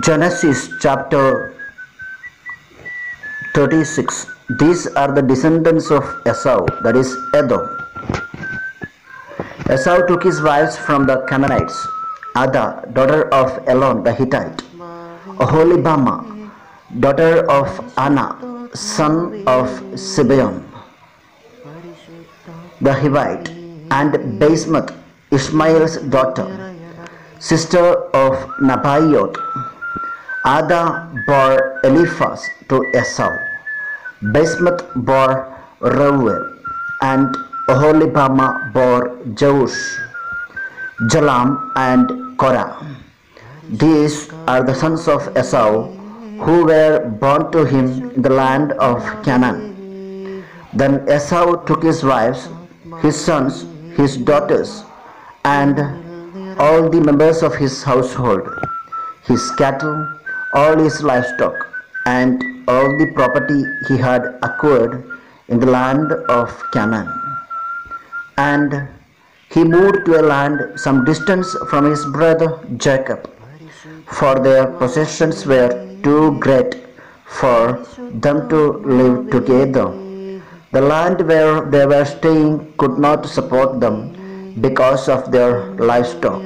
Genesis chapter 36. These are the descendants of Esau, that is Edom. Esau took his wives from the Canaanites, Ada, daughter of Elon the Hittite, Oholibama, daughter of Anna, son of Zibeon, the Hivite, and Basemath, Ishmael's daughter, sister of Nebaioth. Ada bore Eliphaz to Esau. Basemath bore Reuel, and Oholibama bore Jeush, Jalam, and Korah. These are the sons of Esau who were born to him in the land of Canaan. Then Esau took his wives, his sons, his daughters, and all the members of his household, his cattle, all his livestock, and all the property he had acquired in the land of Canaan. And he moved to a land some distance from his brother Jacob, for their possessions were too great for them to live together. The land where they were staying could not support them because of their livestock.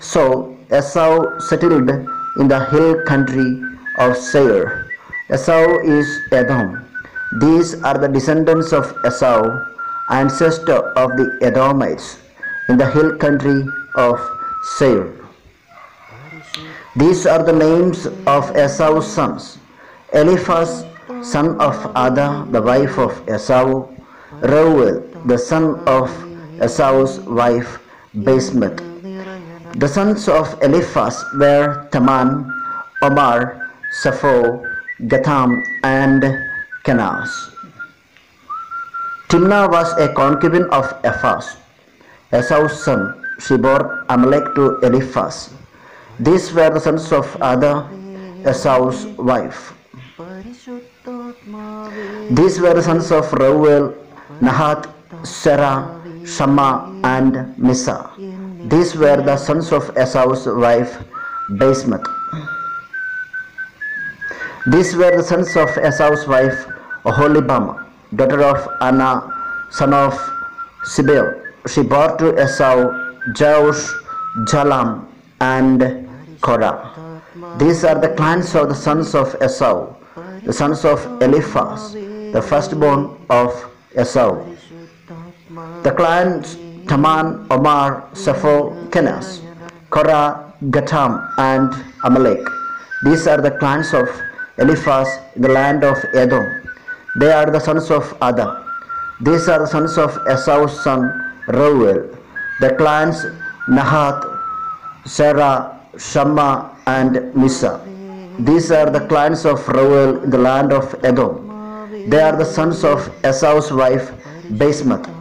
So Esau settled in the hill country of Seir. Esau is Edom. These are the descendants of Esau, ancestor of the Edomites, in the hill country of Seir. These are the names of Esau's sons Eliphaz, son of Ada, the wife of Esau, Reuel, the son of Esau's wife, Basemath. The sons of Eliphaz were Teman, Omar, Sappho, Gatham, and Kenaz. Timnah was a concubine of Ephaz, Esau's son. She bore Amalek to Eliphaz. These were the sons of Ada, Esau's wife. These were the sons of Reuel, Nahath, Zerah, Shammah, and Misa. These were the sons of Esau's wife, Basemath. These were the sons of Esau's wife, Oholibama, daughter of Anna, son of Zibeon. She bore to Esau Jeush, Jalam, and Korah. These are the clans of the sons of Esau, the sons of Eliphaz, the firstborn of Esau. The clans Teman, Omar, Sappho, Kenaz, Korah, Gatam, and Amalek. These are the clans of Eliphaz in the land of Edom. They are the sons of Ada. These are the sons of Esau's son Reuel. The clans Nahath, Sarah, Shammah, and Misa. These are the clans of Reuel in the land of Edom. They are the sons of Esau's wife Basemath.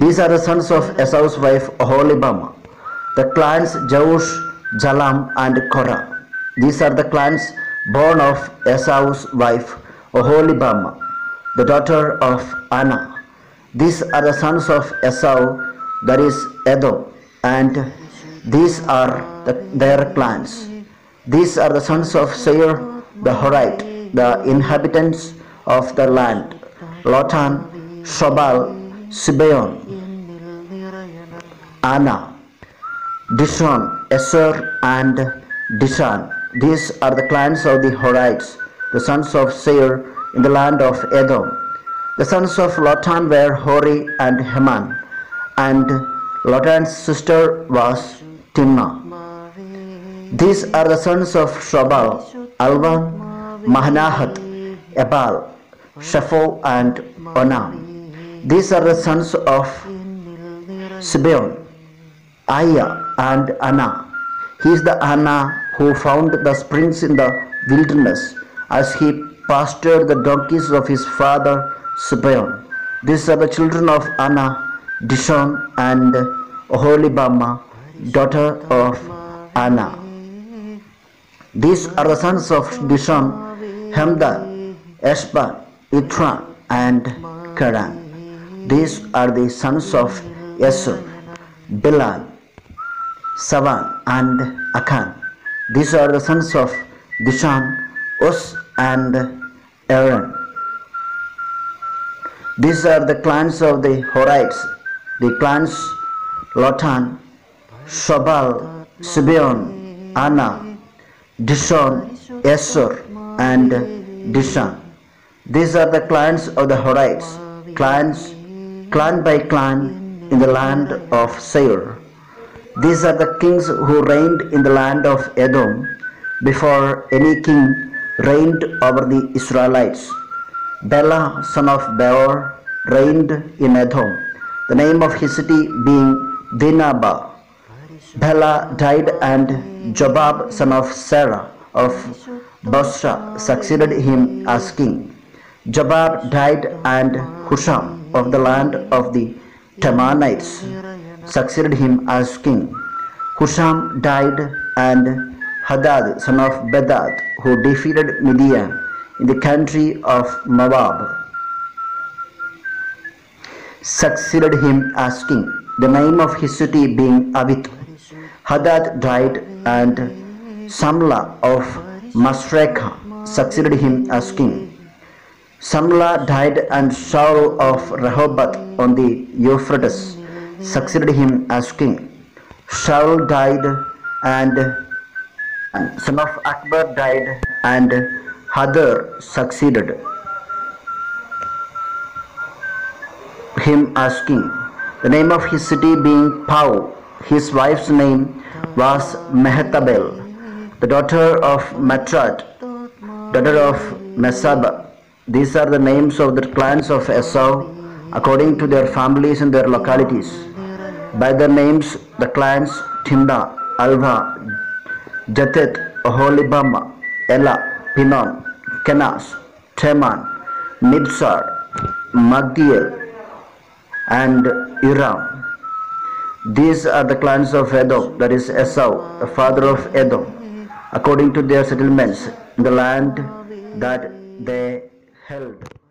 These are the sons of Esau's wife Oholibama. The clans Jeush, Jalam, and Korah. These are the clans born of Esau's wife Oholibama, the daughter of Anna. These are the sons of Esau, that is Edom, and these are the, their clans. These are the sons of Seir the Horite, the inhabitants of the land, Lotan, Shobal, Zibeon, Anna, Dishon, Ezer, and Dishan. These are the clans of the Horites, the sons of Seir in the land of Edom. The sons of Lotan were Hori and Heman, and Lotan's sister was Timnah. These are the sons of Shobal, Alvan, Mahanahat, Ebal, Shepho, and Onam. These are the sons of Zibeon, Aiah, and Anna. He is the Anna who found the springs in the wilderness as he pastured the donkeys of his father Zibeon. These are the children of Anna, Dishon, and Oholibama, daughter of Anna. These are the sons of Dishon, Hemdan, Eshban, Ithran, and Karan. These are the sons of Esau, Bilal, Savan, and Akan. These are the sons of Dishan, Uz, and Aaron. These are the clans of the Horites, the clans Lotan, Shobal, Zibeon, Anna, Dishon, Ezer, and Dishan. These are the clans of the Horites, clans, clan by clan in the land of Seir. These are the kings who reigned in the land of Edom before any king reigned over the Israelites. Bela, son of Beor, reigned in Edom, the name of his city being Dinhabah. Bela died and Jobab, son of Sarah of Bozrah, succeeded him as king. Jobab died and Husham of the land of the Temanites succeeded him as king. Husham died and Hadad, son of Bedad, who defeated Midian in the country of Moab, succeeded him as king, the name of his city being Avith. Hadad died and Samlah of Masrekah succeeded him as king. Samlah died and Saul of Rehoboth on the Euphrates succeeded him as king. Saul died and son of Achbor died and Hadar succeeded him as king. The name of his city being Pau. His wife's name was Mehetabel, the daughter of Matred, daughter of Mesaba. These are the names of the clans of Esau according to their families and their localities. By their names, the clans Timna, Alva, Jetheth, Oholibama, Elah, Pinon, Kenaz, Teman, Mibsar, Magdiel, and Iram. These are the clans of Edom, that is Esau, the father of Edom, according to their settlements in the land that they held.